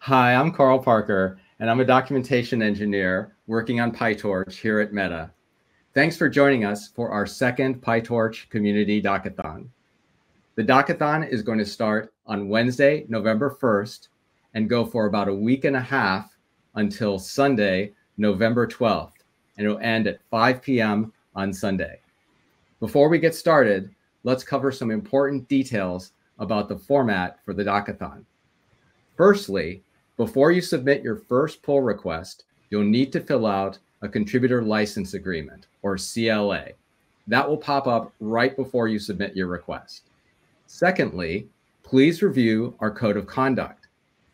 Hi, I'm Carl Parker, and I'm a documentation engineer working on PyTorch here at Meta. Thanks for joining us for our second PyTorch Community Docathon. The Docathon is going to start on Wednesday, November 1st, and go for about a week and a half until Sunday, November 12th, and it'll end at 5 p.m. on Sunday. Before we get started, let's cover some important details about the format for the Docathon. Firstly, before you submit your first pull request, you'll need to fill out a contributor license agreement or CLA. That will pop up right before you submit your request. Secondly, please review our code of conduct.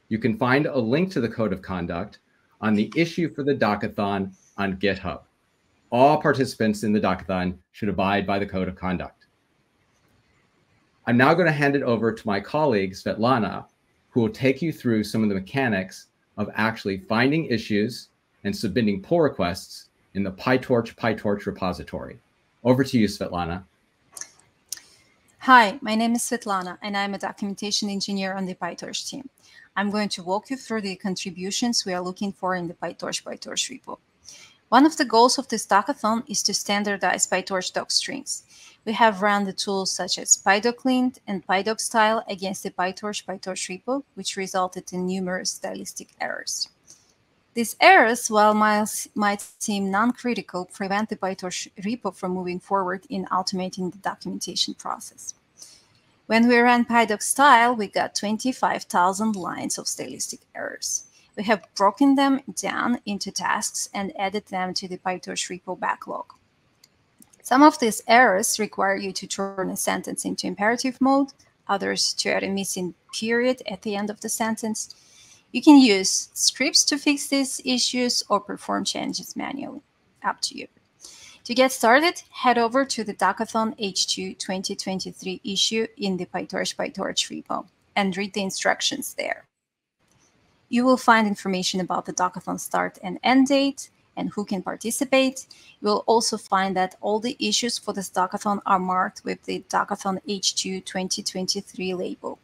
You can find a link to the code of conduct on the issue for the Docathon on GitHub. All participants in the Docathon should abide by the code of conduct. I'm now going to hand it over to my colleague, Svetlana, who will take you through some of the mechanics of actually finding issues and submitting pull requests in the PyTorch PyTorch repository. Over to you, Svetlana. Hi, my name is Svetlana, and I'm a documentation engineer on the PyTorch team. I'm going to walk you through the contributions we are looking for in the PyTorch PyTorch repo. One of the goals of this Docathon is to standardize PyTorch doc strings. We have run the tools such as PyDocLint and PyDocStyle against the PyTorch PyTorch repo, which resulted in numerous stylistic errors. These errors, while might seem non-critical, prevent the PyTorch repo from moving forward in automating the documentation process. When we ran PyDocStyle, we got 25,000 lines of stylistic errors. We have broken them down into tasks and added them to the PyTorch repo backlog. Some of these errors require you to turn a sentence into imperative mode, others to add a missing period at the end of the sentence, you can use scripts to fix these issues or perform changes manually. Up to you. To get started, head over to the Docathon H2 2023 issue in the PyTorch PyTorch repo and read the instructions there. You will find information about the Docathon start and end date and who can participate. You will also find that all the issues for this Docathon are marked with the Docathon H2 2023 label.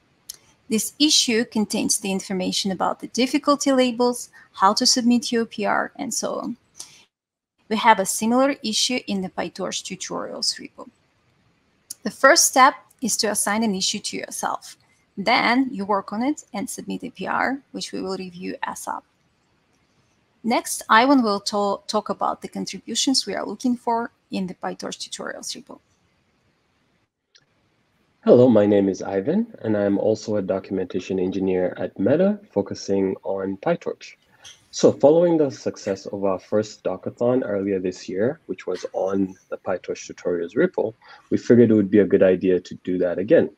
This issue contains the information about the difficulty labels, how to submit your PR, and so on. We have a similar issue in the PyTorch tutorials repo. The first step is to assign an issue to yourself. Then you work on it and submit a PR, which we will review ASAP. Next, Ivan will talk about the contributions we are looking for in the PyTorch tutorials repo. Hello, my name is Ivan, and I'm also a documentation engineer at Meta, focusing on PyTorch. So following the success of our first Docathon earlier this year, which was on the PyTorch tutorials repo, we figured it would be a good idea to do that again.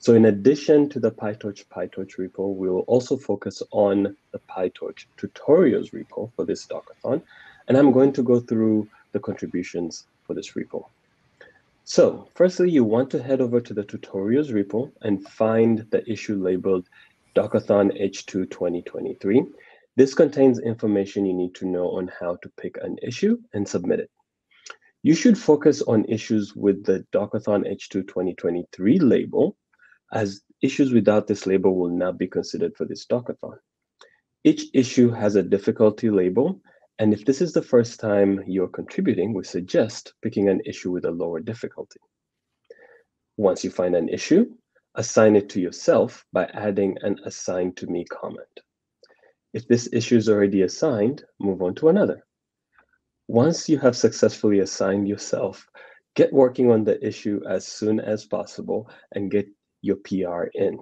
So in addition to the PyTorch PyTorch repo, we will also focus on the PyTorch tutorials repo for this Docathon. And I'm going to go through the contributions for this repo. So firstly, you want to head over to the tutorials repo and find the issue labeled Docathon H2 2023. This contains information you need to know on how to pick an issue and submit it. You should focus on issues with the Docathon H2 2023 label, as issues without this label will not be considered for this Docathon. Each issue has a difficulty label, and if this is the first time you're contributing, we suggest picking an issue with a lower difficulty. Once you find an issue, assign it to yourself by adding an assign to me comment. If this issue is already assigned, move on to another. Once you have successfully assigned yourself, get working on the issue as soon as possible and get your PR in.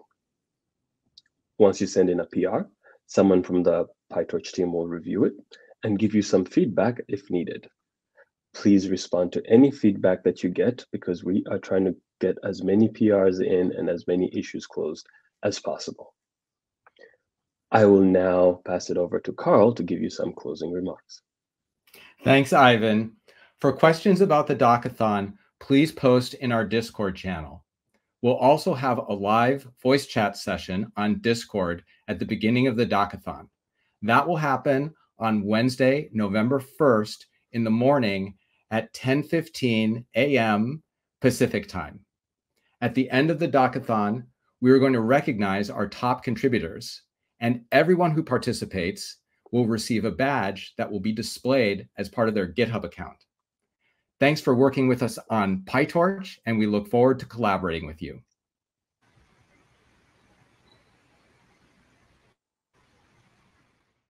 Once you send in a PR, someone from the PyTorch team will review it and give you some feedback if needed. Please respond to any feedback that you get because we are trying to get as many PRs in and as many issues closed as possible. I will now pass it over to Carl to give you some closing remarks. Thanks, Ivan. For questions about the Docathon, please post in our Discord channel. We'll also have a live voice chat session on Discord at the beginning of the Docathon. That will happen on Wednesday, November 1st in the morning at 10:15 a.m. Pacific time. At the end of the Docathon, we are going to recognize our top contributors and everyone who participates will receive a badge that will be displayed as part of their GitHub account. Thanks for working with us on PyTorch, and we look forward to collaborating with you.